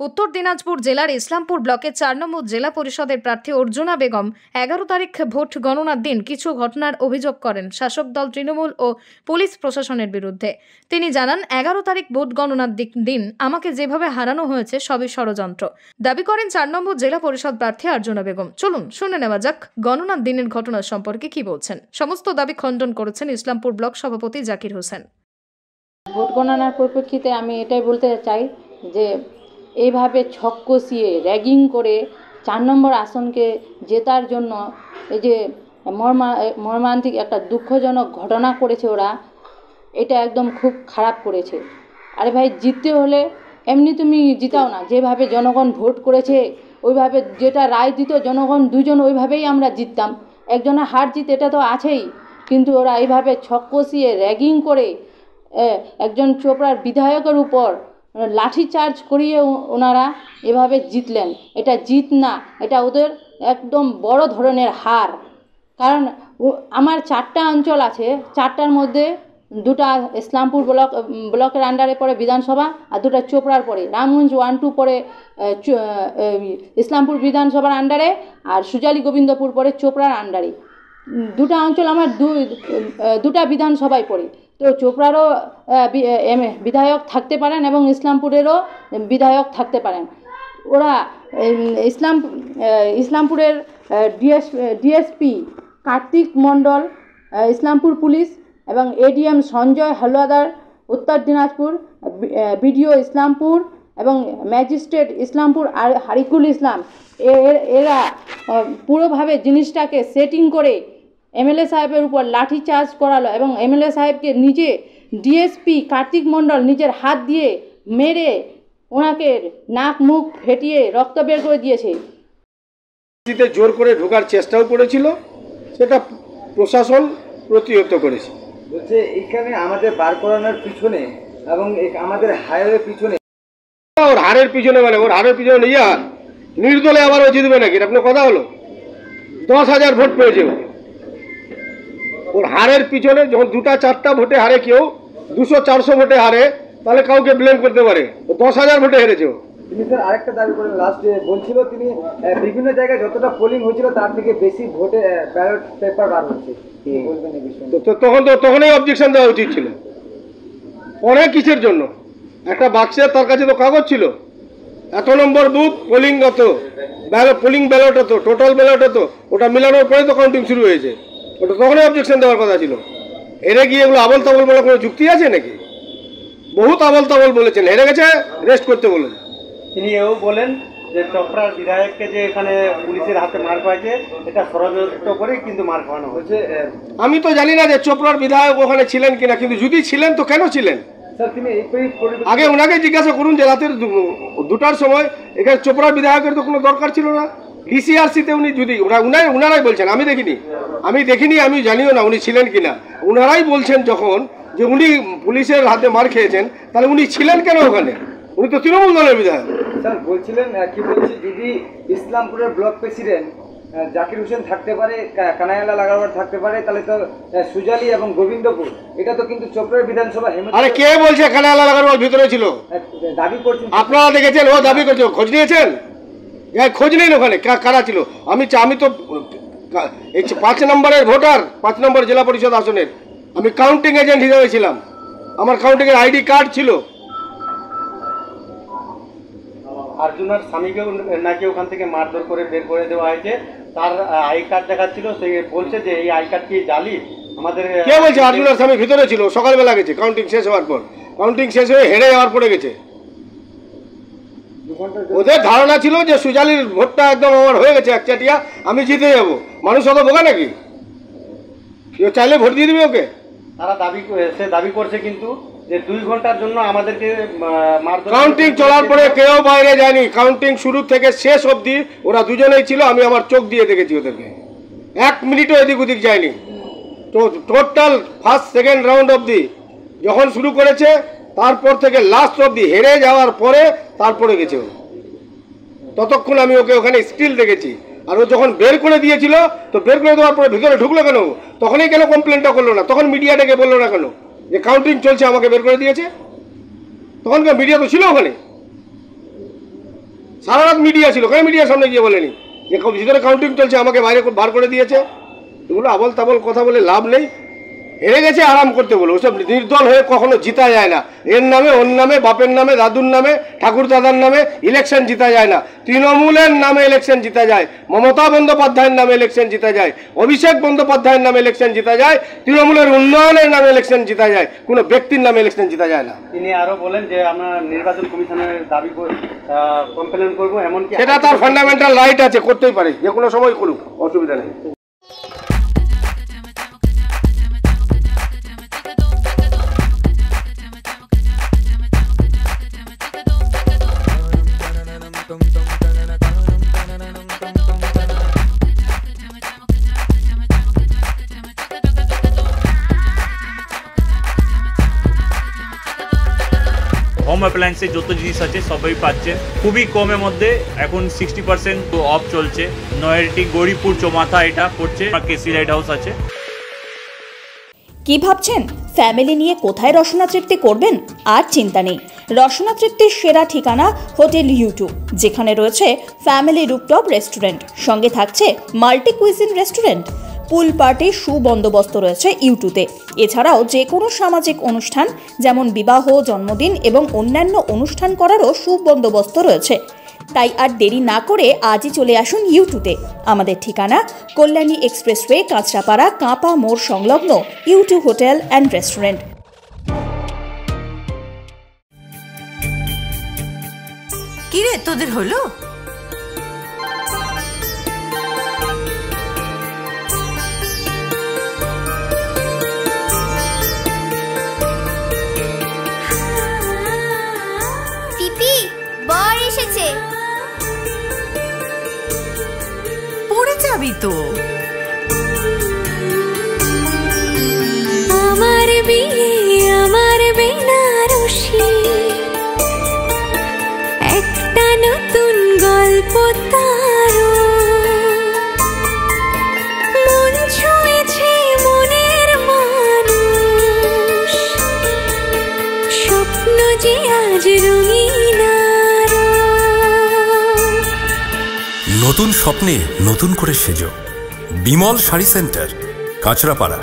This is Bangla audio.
উত্তর দিনাজপুর জেলার ইসলামপুর ব্লকের চার নম্বর জেলা পরিষদের প্রার্থী অর্জুনা বেগম এগারো তারিখ ভোট গণনার দিন কিছু ঘটনার অভিযোগ করেন শাসক দল তৃণমূল ও পুলিশ প্রশাসনের বিরুদ্ধে। তিনি জানান, এগারো তারিখ ভোট গণনার দিন আমাকে যেভাবে হারানো হয়েছে সবই ষড়যন্ত্র। দাবি করেন, চার নম্বর জেলা পরিষদ প্রার্থী অর্জুনা বেগম। চলুন, শুনে নেওয়া যাক গণনার দিনের ঘটনা সম্পর্কে কি বলছেন। সমস্ত দাবি খণ্ডন করেছেন ইসলামপুর ব্লক সভাপতি জাকির হোসেন। ভোট গণনার পরিপ্রেক্ষিতে আমি এটাই বলতে চাই যে এইভাবে ছক কষিয়ে র্যাগিং করে চার নম্বর আসনকে জেতার জন্য এই যে মর্মা মর্মান্তিক একটা দুঃখজনক ঘটনা করেছে ওরা, এটা একদম খুব খারাপ করেছে। আরে ভাই, জিততে হলে এমনি তুমি জিতাও না, যেভাবে জনগণ ভোট করেছে, ওইভাবে যেটা রায় দিত জনগণ দুজন, ওইভাবেই আমরা জিততাম। একজনের হার জিত, এটা তো আছেই, কিন্তু ওরা এইভাবে ছক কষিয়ে র্যাগিং করে একজন চোপড়ার বিধায়কের উপর লাঠি চার্জ করিয়ে ওনারা এভাবে জিতলেন। এটা জিত না, এটা ওদের একদম বড় ধরনের হার। কারণ আমার চারটা অঞ্চল আছে, চারটার মধ্যে দুটা ইসলামপুর ব্লক ব্লকের আন্ডারে পড়ে বিধানসভা আর দুটা চোপড়ার পড়ে রামগঞ্জ ওয়ান টু পড়ে ইসলামপুর বিধানসভার আন্ডারে আর সুজালি গোবিন্দপুর পড়ে চোপড়ার আন্ডারে দুটা অঞ্চল আমার দু দুটা বিধানসভায় পড়ে। তো চোপড়ারও বিধায়ক থাকতে পারেন এবং ইসলামপুরেরও বিধায়ক থাকতে পারেন। ওরা ইসলাম ইসলামপুরের DS DSP Kartik Mandal Islampur police এবং এডিএম সঞ্জয় হালুয়াদার, উত্তর দিনাজপুর বিডিও ইসলামপুর এবং ম্যাজিস্ট্রেট ইসলামপুর আর হারিকুল ইসলাম। এরা পুরোভাবে জিনিসটাকে সেটিং করে এমএলএ সাহেবের উপর লাঠি চার্জ করালো এবং এমএলএ সাহেবকে নিজে ডিএসপি কার্তিক মণ্ডল নিজের হাত দিয়ে মেরে ওনাকে নাক মুখ ফেটিয়ে রক্ত বের করে দিয়েছে। জোর করে ঢোকার চেষ্টাও করেছিল সেটা প্রশাসন প্রতিহত করেছে। বলছে এইখানে আমাদের বার করানোর পিছনে এবং আমাদের হায়ারের পিছনে। ওর হারের পিছনে মানে ওর হারের পিছনে নিয়ে হার নির্দলে আবার ও জিতবে নাকি? আপনার কথা হলো? দশ হাজার ভোট পেয়েছে ও। ওর হারের পিছনে যখন দুটা চারটা ভোটে হারে কেউ দুশো চারশো ভোটে হারে তাহলে কাউকে ব্লেম করতে পারে। ও দশ হাজার ভোটে হেরেছে তিনি স্যার আরেকটা দাবি করেন লাস্টে বলছিল তিনি বিভিন্ন জায়গায় যতটা পোলিং হয়েছিল তার থেকে বেশি ভোটে ব্যালট পেপার বার হচ্ছে তখন তো তখনই অবজেকশন দেওয়া উচিত ছিল। পরে কিসের জন্য? একটা বাক্সে তার কাছে তো কাগজ ছিল। এত নম্বর বুথ পোলিং কত ব্যালট পোলিং ব্যালট হতো টোটাল ব্যালট হতো। ওটা মিলানোর পরে তো কাউন্টিং শুরু হয়েছে। ওটা তখনই অবজেকশন দেওয়ার কথা ছিল। হেরে গিয়ে এগুলো আবল তাবল বলে কোনো যুক্তি আছে নাকি? বহুত আবল তাবল বলেছেন হেরে গেছে রেস্ট করতে বলেছে। তিনি এও বলেন যে চপড়ার বিধায়ককে যে এখানে পুলিশের হাতে মার খাওয়াছে এটা ষড়যন্ত্র করে কিন্তু মার খাওয়ানো হয়েছে। আমি তো জানি না যে চোপড়ার বিধায়ক ওখানে ছিলেন কিনা কিন্তু যদি ছিলেন তো কেন ছিলেন? আগে ওনাকে জিজ্ঞাসা করুন যে রাতের দুটার সময় এখানে চোপড়ার বিধায়কের তো কোনো দরকার ছিল না। ডিসিআরসিতে উনি যদি উনাই উনারাই বলছেন আমি দেখিনি। আমি দেখিনি আমি জানিও না উনি ছিলেন কিনা। উনারাই বলছেন যখন যে উনি পুলিশের হাতে মার খেয়েছেন তাহলে উনি ছিলেন কেন ওখানে? উনি তো তৃণমূল দলের বিধায়ক। স্যার বলছিলেন কি বলছি যদি ইসলামপুরের ব্লক প্রেসিডেন্ট জাকির হোসেন থাকতে পারে কা- কানাইয়ালা লাগাবার থাকতে পারে তাহলে তো সুজালি এবং গোবিন্দপুর এটা তো কিন্তু চোপড়ার বিধানসভা আরে কে বলছে আল্লাহ লাগানোর ভিতরে ছিল? দাবি করছেন। আপনারা দেখেছেন ও দাবি করছে খোঁজ নিয়েছেন? হ্যাঁ খোঁজ নেই ওখানে কারা ছিল? আমি আমি তো পাঁচ নম্বরের ভোটার পাঁচ নম্বর জেলা পরিষদ আসনের। আমি কাউন্টিং এজেন্ট হিসেবে ছিলাম। আমার কাউন্টিংয়ের আইডি কার্ড ছিল। আর্জুনার স্বামীকেও নাকি ওখান থেকে মারধর করে বের করে দেওয়া হয়েছে। তার আই কার্ড দেখাচ্ছিল সে বলছে যে এই আই কার্ড কি জালি? আমাদের কে বলছে? আর্জুনার স্বামী ভিতরে ছিল সকালবেলা গেছে। কাউন্টিং শেষ হওয়ার পর। কাউন্টিং শেষ হয়ে হেরে যাওয়ার পরে গেছে। ওদের ধারণা ছিল যে সুজালির ভোটটা একদম আমার হয়ে গেছে একচাটিয়া আমি জিতে যাব। মানুষ অত বোকা নাকি? কেউ চাইলে ভোট দিয়ে দিবে ওকে? তারা দাবি সে দাবি করছে কিন্তু যে দুই ঘণ্টার জন্য আমাদেরকে কাউন্টিং চলার পরে কেউ বাইরে যায়নি। কাউন্টিং শুরু থেকে শেষ অবধি ওরা দুজনেই ছিল আমি আমার চোখ দিয়ে দেখেছি ওদেরকে। এক মিনিটও এদিক ওদিক যায়নি। তো টোটাল ফার্স্ট সেকেন্ড রাউন্ড অবধি যখন শুরু করেছে তারপর থেকে লাস্ট অবধি হেরে যাওয়ার পরে তারপরে গেছে ও। ততক্ষণ আমি ওকে ওখানে স্টিল দেখেছি। আর ও যখন বের করে দিয়েছিল, তো বের করে দেওয়ার পরে ভিতরে ঢুকলো কেন? তখনই কেন কমপ্লেনটা করল না? তখন মিডিয়া ডেকে বলল না কেন? যে কাউন্টিং চলছে, আমাকে বের করে দিয়েছে? তখন মিডিয়া তো ছিল ওখানে? সারা রাত মিডিয়া ছিল। কেন মিডিয়ার সামনে গিয়ে বলেনি? যে ভিতরে কাউন্টিং চলছে, আমাকে বাইরে বার করে দিয়েছে। এগুলো আবল তাবল কথা বলে লাভ নেই। হেরে গেছে আরাম করতে বলো। ওসব নির্দল হয়ে কখনো জিতা যায় না। এর নামে ওর নামে বাপের নামে দাদুর নামে ঠাকুর দাদার নামে ইলেকশন জিতা যায় না। তৃণমূলের নামে ইলেকশন জিতা যায়। মমতা বন্দ্যোপাধ্যায়ের নামে ইলেকশন জিতা যায়। অভিষেক বন্দ্যোপাধ্যায়ের নামে ইলেকশন জিতা যায়। তৃণমূলের উন্নয়নের নামে ইলেকশন জিতা যায়। কোনো ব্যক্তির নামে ইলেকশন জিতা যায় না। তিনি আরও বলেন যে আমরা নির্বাচন কমিশনের দাবি কমপ্লেন করব এমনকি সেটা তার ফান্ডামেন্টাল রাইট আছে করতেই পারে। যে কোনো সময় করুক অসুবিধা নেই। হোম অ্যাপ্লায়েন্সের যত জিনিস আছে, সবই পাচ্ছেন খুবই কমের মধ্যে এখন সিক্সটি পার্সেন্ট অফ চলছে। নয়ারটি গৌরীপুর চৌমাথা এটা পড়ছে কেসি লাইট হাউস আছে। কি ভাবছেন? ফ্যামিলি নিয়ে কোথায় রসনা তৃপ্তি করবেন? আর চিন্তা নেই। রসনা তৃপ্তির সেরা ঠিকানা হোটেল ইউটিউব যেখানে রয়েছে ফ্যামিলি রুপটপ রেস্টুরেন্ট সঙ্গে থাকছে multi cuisine restaurant pool party সুবন্দোবস্ত রয়েছে ইউটিউবে এছাড়াও যে কোনো সামাজিক অনুষ্ঠান, যেমন বিবাহ, জন্মদিন এবং অন্যান্য অনুষ্ঠান করারও সুবন্দোবস্ত রয়েছে। তাই আর দেরি না করে আজই চলে আসুন ইউটিউবে আমাদের ঠিকানা কল্যাণী এক্সপ্রেসওয়ে, কাঁচরাপাড়া, কাঁপা মোড় সংলগ্ন ইউটিউব হোটেল অ্যান্ড রেস্টুরেন্ট। কিরে, তোদের হলো? যাবি আমার বিয়ে আমার বেনারসি। একটা নতুন গল্প নতুন স্বপ্নে নতুন করে সেজ। বিমল শাড়ি সেন্টার কাঁচরাপাড়া।